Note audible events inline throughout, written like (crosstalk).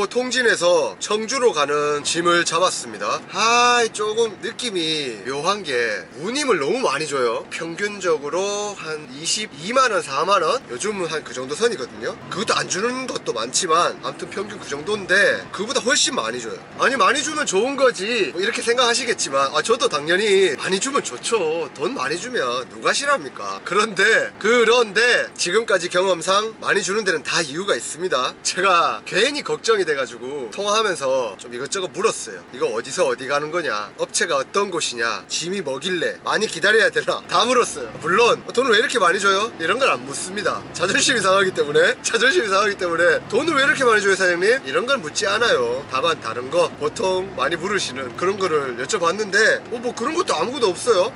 김포 통진에서 청주로 가는 짐을 잡았습니다. 아 조금 느낌이 묘한 게 운임을 너무 많이 줘요. 평균적으로 한 22만원 4만원? 요즘은 한 그 정도 선이거든요. 그것도 안 주는 것도 많지만 아무튼 평균 그 정도인데 그보다 훨씬 많이 줘요. 아니 많이 주면 좋은 거지. 뭐 이렇게 생각하시겠지만 아 저도 당연히 많이 주면 좋죠. 돈 많이 주면 누가 싫어합니까? 그런데 그런데 지금까지 경험상 많이 주는 데는 다 이유가 있습니다. 제가 괜히 걱정이 돼가지고 통화하면서 좀 이것저것 물었어요. 이거 어디서 어디 가는 거냐? 업체가 어떤 곳이냐? 짐이 뭐길래? 많이 기다려야 되나? (laughs) 다 물었어요. 물론 돈을 왜 이렇게 많이 줘요? 이런 걸안 묻습니다. 자존심이 상하기 때문에. (laughs) 자존심이 상하기 때문에 돈을 왜 이렇게 많이 줘요 사장님? 이런 걸 묻지 않아요. 다만 다른 거 보통 많이 물으시는 그런 거를 여쭤봤는데 어, 뭐 그런 것도 아무것도 없어요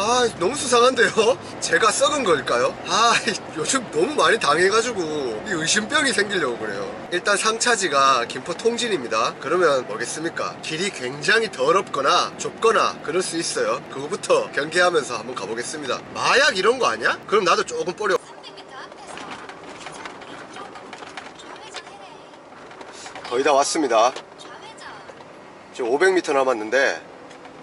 아 너무 수상한데요? (laughs) 제가 썩은 걸까요? 아 요즘 너무 많이 당해가지고 이 의심병이 생기려고 그래요 일단 상차지가 김포 통진입니다 그러면 뭐겠습니까 길이 굉장히 더럽거나 좁거나 그럴 수 있어요 그거부터 경계하면서 한번 가보겠습니다 마약 이런 거 아니야? 그럼 나도 조금 뿌려 300m 앞에서 왼쪽 좌회전해. 거의 다 왔습니다. 지금 500m 남았는데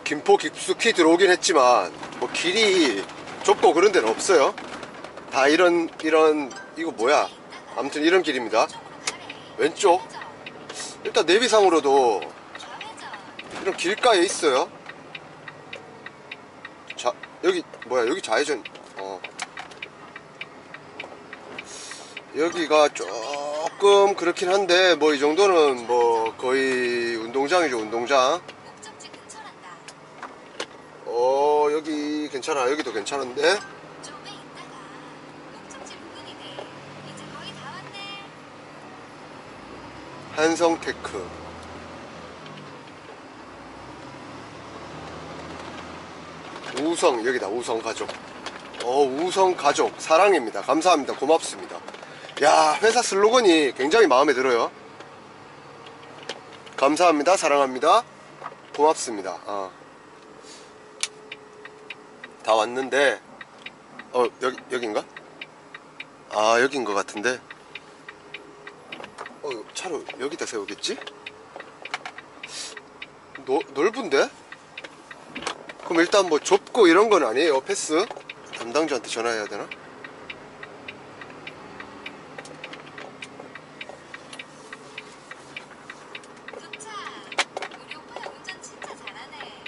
김포 깊숙이 들어오긴 했지만 뭐 길이 좁고 그런 데는 없어요. 다 이런 이런 이거 뭐야? 아무튼 이런 길입니다. 왼쪽. 일단 내비상으로도. 이런 길가에 있어요. 자 여기 뭐야 여기 좌회전. 어. 여기가 조금 그렇긴 한데 뭐 이 정도는 뭐 거의 운동장이죠 운동장 괜찮아. 여기도 괜찮은데? 좀에 있다가 목적지 부근이네. 이제 거의 다 왔네. 한성테크. 우성 여기다 우성 가족. 어 우성 가족. 사랑입니다. 감사합니다. 고맙습니다. 야 회사 슬로건이 굉장히 마음에 들어요. 감사합니다. 사랑합니다. 고맙습니다. 어. 다 왔는데 어 여기 여긴가 아 여긴 것 같은데 어, 차로 여기다 세우겠지? 노, 넓은데? 그럼 일단 뭐 좁고 이런 건 아니에요, 패스? 담당자한테 전화해야 되나? 도착. 우리 오빠 운전 진짜 잘하네.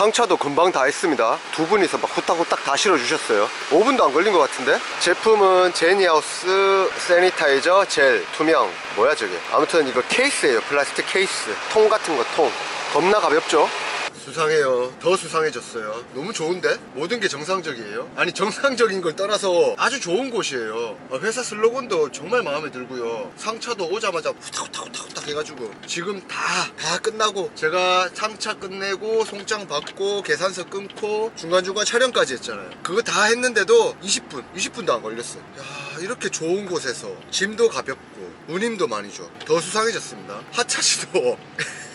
상차도 금방 다 했습니다. 두 분이서 막 후딱후딱 다 실어주셨어요. 5분도 안 걸린 것 같은데? 제품은 제니하우스 sanitizer 젤 투명. 뭐야 저게? 아무튼 이거 케이스예요. 플라스틱 케이스. 통 같은 거 통. 겁나 가볍죠? 수상해요. 더 수상해졌어요. 너무 좋은데? 모든 게 정상적이에요. 아니 정상적인 걸 떠나서 아주 좋은 곳이에요. 어, 회사 슬로건도 정말 마음에 들고요. 상차도 오자마자 후딱후딱후딱 해가지고 지금 다다 끝나고 제가 상차 끝내고 송장 받고 계산서 끊고 중간중간 촬영까지 했잖아요. 그거 다 했는데도 20분, 20분도 안 걸렸어요. 야 이렇게 좋은 곳에서 짐도 가볍고 운임도 많이 줘. 더 수상해졌습니다. 하차지도 (laughs)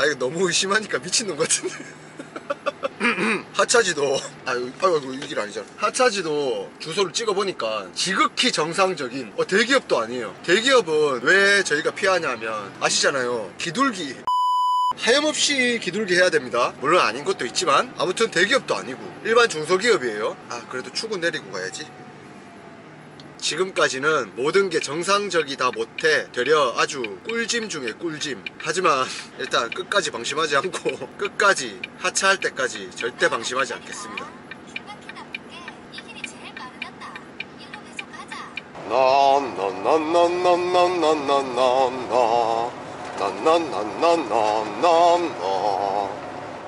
아 이거 너무 의심하니까 미친놈 같은데. (laughs) 하차지도. 아유 아유 이길 아니잖아. 하차지도 주소를 찍어보니까 지극히 정상적인 어, 대기업도 아니에요. 대기업은 왜 저희가 피하냐면 아시잖아요. 기둘기. 하염없이 기둘기 해야 됩니다. 물론 아닌 것도 있지만 아무튼 대기업도 아니고 일반 중소기업이에요. 아 그래도 출근 내리고 가야지 지금까지는 모든 게 정상적이다 못해 되려 아주 꿀짐 중에 꿀짐 하지만 일단 끝까지 방심하지 않고 끝까지 하차할 때까지 절대 방심하지 않겠습니다 중간키나 볼게. 이 길이 제일 빠르단다. 일로 계속 가자. 나나나나나나나나나나나나나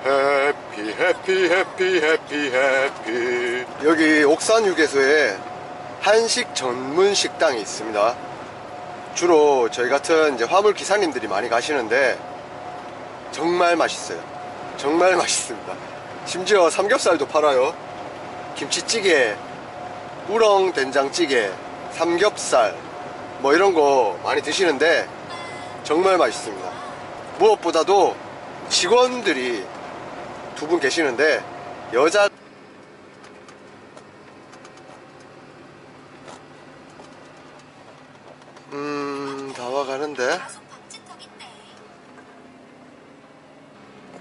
해피 해피 해피 해피 해피 여기 옥산 휴게소에 한식 전문 식당이 있습니다 주로 저희 같은 이제 화물 기사님들이 많이 가시는데 정말 맛있어요. 정말 (laughs) 맛있습니다. 심지어 삼겹살도 팔아요. 김치찌개, 우렁 된장찌개, 삼겹살 뭐 이런 거 많이 드시는데 정말 맛있습니다. 무엇보다도 직원들이 두 분 계시는데 여자 음,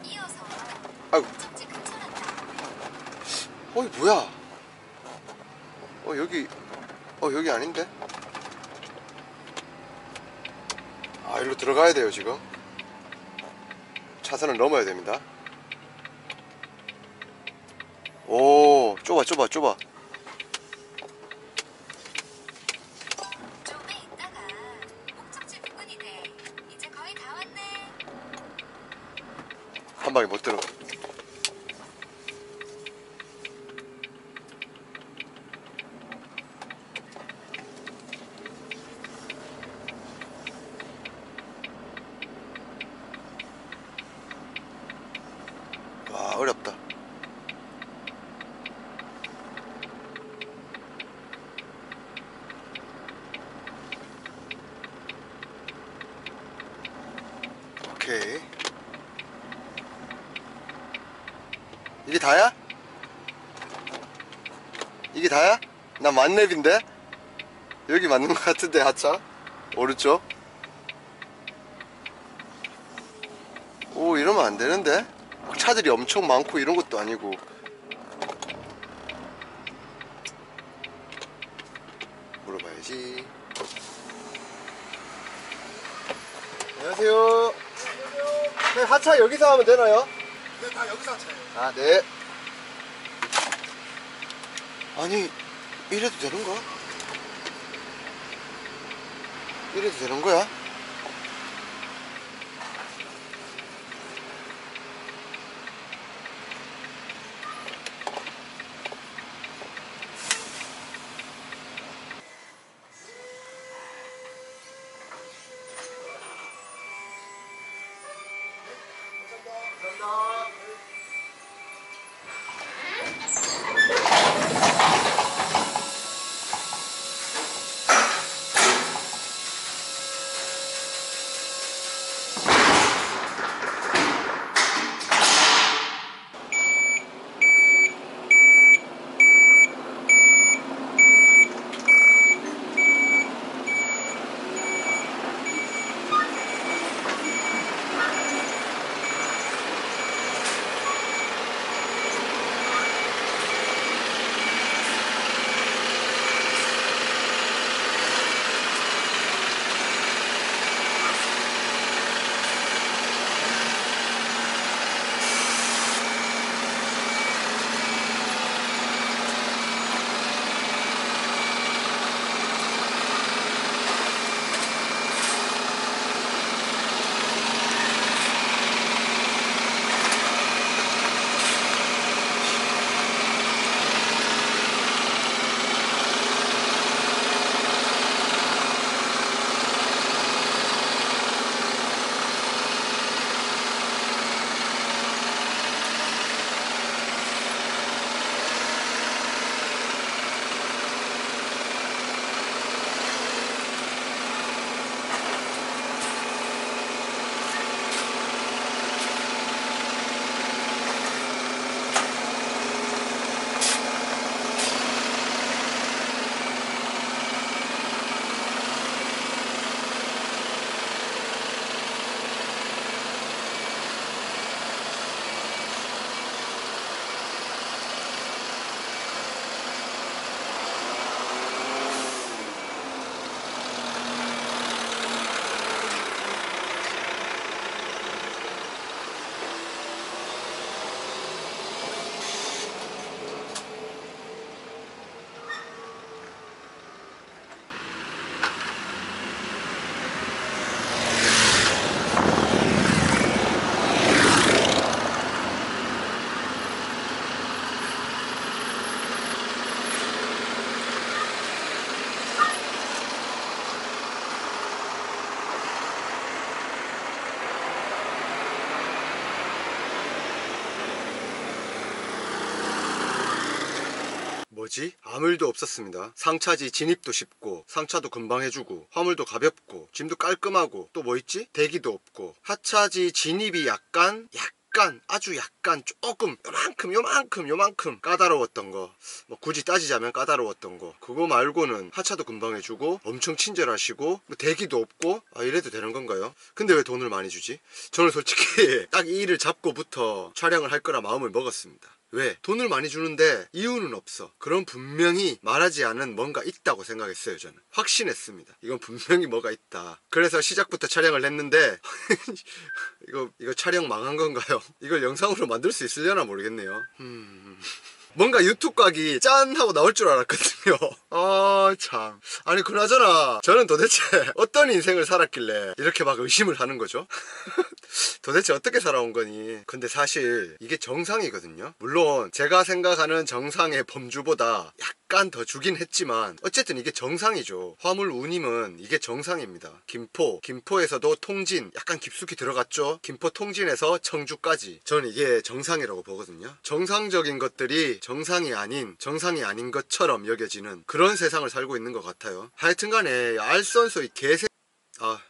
이어서 아이고. 어이 뭐야? 어 여기, 어 여기 아닌데? 아 일로 들어가야 돼요 지금. 차선을 넘어야 됩니다. 오, 좁아, 좁아, 좁아. 한 방에 못 들어. 와 어렵다. 오케이. 이게 다야? 이게 다야? 나 만렙인데? 여기 맞는 것 같은데 하차? 오른쪽? 오 이러면 안 되는데? 차들이 엄청 많고 이런 것도 아니고 물어봐야지 안녕하세요 네 하차 여기서 하면 되나요? 네, 다 여기서 차요. 아, 네. 아니, 이래도 되는가? 이래도 되는 거야? 뭐지? 아무 일도 없었습니다. 상차지 진입도 쉽고 상차도 금방 해주고 화물도 가볍고 짐도 깔끔하고 또 뭐 있지? 대기도 없고 하차지 진입이 약간 약간 아주 약간 조금 요만큼 요만큼 요만큼 까다로웠던 거 뭐 굳이 따지자면 까다로웠던 거 그거 말고는 하차도 금방 해주고 엄청 친절하시고 뭐 대기도 없고 아 이래도 되는 건가요? 근데 왜 돈을 많이 주지? 저는 솔직히 (laughs) 딱 이 일을 잡고부터 촬영을 할 거라 마음을 먹었습니다 왜? 돈을 많이 주는데 이유는 없어. 그럼 분명히 말하지 않은 뭔가 있다고 생각했어요, 저는. 확신했습니다. 이건 분명히 뭐가 있다. 그래서 시작부터 촬영을 했는데, (laughs) 이거, 이거 촬영 망한 건가요? 이걸 영상으로 만들 수 있으려나 모르겠네요. 음. 뭔가 유튜브 각이 짠 하고 나올 줄 알았거든요. (laughs) 아, 참. 아니, 그나저나, 저는 도대체 (laughs) 어떤 인생을 살았길래 이렇게 막 의심을 하는 거죠? (laughs) 도대체 어떻게 살아온 거니? 근데 사실 이게 정상이거든요. 물론 제가 생각하는 정상의 범주보다 약 간 더 주긴 했지만 어쨌든 이게 정상이죠. 화물 운임은 이게 정상입니다. 김포, 김포에서도 통진 약간 깊숙이 들어갔죠. 김포 통진에서 청주까지 저는 이게 정상이라고 보거든요. 정상적인 것들이 정상이 아닌 정상이 아닌 것처럼 여겨지는 그런 세상을 살고 있는 것 같아요. 하여튼간에 알선소 이 개새 아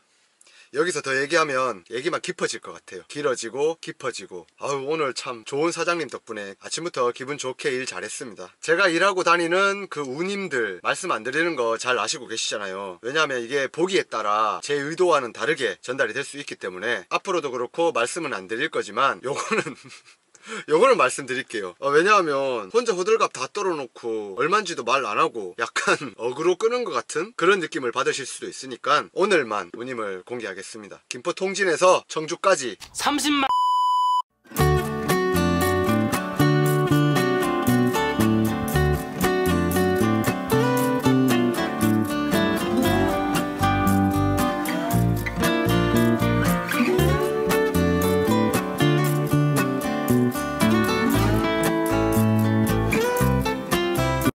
여기서 더 얘기하면 얘기만 깊어질 것 같아요. 길어지고 깊어지고. 아유 오늘 참 좋은 사장님 덕분에 아침부터 기분 좋게 일 잘했습니다. 제가 일하고 다니는 그 우님들 말씀 안 드리는 거 잘 아시고 계시잖아요. 왜냐하면 이게 보기에 따라 제 의도와는 다르게 전달이 될 수 있기 때문에 앞으로도 그렇고 말씀은 안 드릴 거지만 요거는 (laughs) 요거는 말씀드릴게요. 어, 왜냐하면 혼자 호들갑 다 떨어놓고 얼만지도 말 안 하고 약간 (laughs) 어그로 끄는 것 같은 그런 느낌을 받으실 수도 있으니까 오늘만 운임을 공개하겠습니다. 김포 통진에서 청주까지 30만